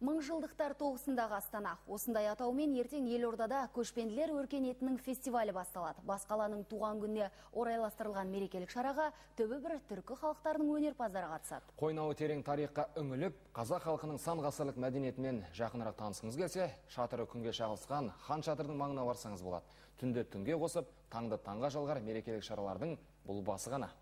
Мыңжылдықтар тоғысындағы Астана. Осындай атаумен ертең елордада көшпенділер өркениетінің фестивалі басталады. Бас қаланың туған күніне орайластырылған мерекелік шараға түбі бір түркі халықтарының өнерпаздары қатысады. Қойнауы терең тарихқа үңіліп, қазақ халқының сан ғасырлық мәдениетімен жақынырақ танысыңыз келсе, шатыры күнге шағылысқан хан шатырдың маңына барсаңыз болады. Түнде түнге қосып, таңды таңға жалғар мерекелік шаралардың бұл басы ғана.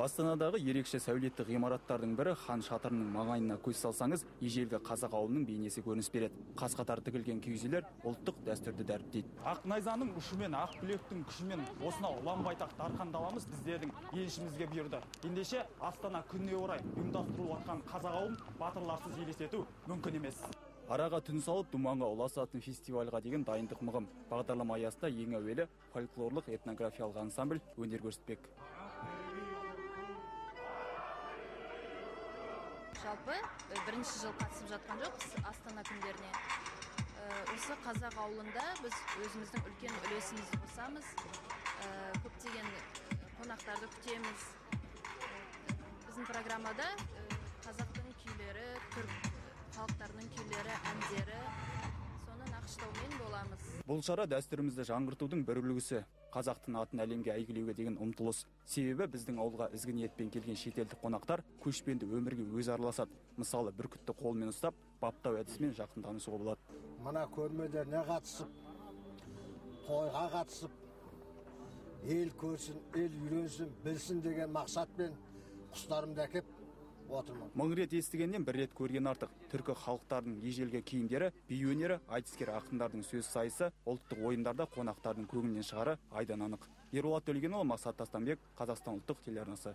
Астанадағы ерекше сәулетті ғимараттардың бірі хан шатырының маңайына көз салсаңыз, ежелгі қазақ ауылының бейнесі көрініс береді. Қаз қатар тігілген киіз ұлттық дәстүрді дәріптейді. Ақ найзаның ұшымен, ақ білектің күшімен осынау ұлан байтақ дархандаламыз біздердің еншімізге бұйырды. Ендеше Астана күніне орай ұйымдастырылып жатқан қазақ ауылын батырларсыз елестету мүмкін емес. Араға түн салып думанға ұласатын фестивальға деген дайындық мығым. Бағдарлама аясында ең әуелі фольклорлық этнографиялық ансамбль өнер көрсетпек. Жалпы бірінші жыл қатысып жатқан жоқпыз астана күндеріне. Осы қазақ ауылында біз өзіміздің үлкен үлесімізді қосамыз. Көптеген қонақтарды күтеміз. Біздің программада қазақтың күйлері түрік халықтарының күйлері әндері соны нақыштаумен боламыз. Бұл шара дәстүрімізді жаңғыртудың бір үлгісі. Қазақтың атын әлемге әйгілеуге деген ұмтылыс. Себебі біздің ауылға ізгі ниетпен келген шетелдік қонақтар көшпенді өмірге өзі араласады. Мысалы бүркітті қолмен ұстап баптау әдісімен жақын танысуға болады. Мына көрмелеріне қатысып? Тойға қатысып? Ел көрсін ел үйренсін білсін деген мақсатпен құстарымды әкеп мың рет естігеннен бір рет көрген артық. Түркі халықтарының ежелгі киімдері би өнері айтыскер ақындардың сөз сайысы ұлттық ойындарда қонақтардың көңілінен шығары айдан анық. Ерболат төлегенұлы мақсат тастанбек қазақстан ұлттық телеарнасы.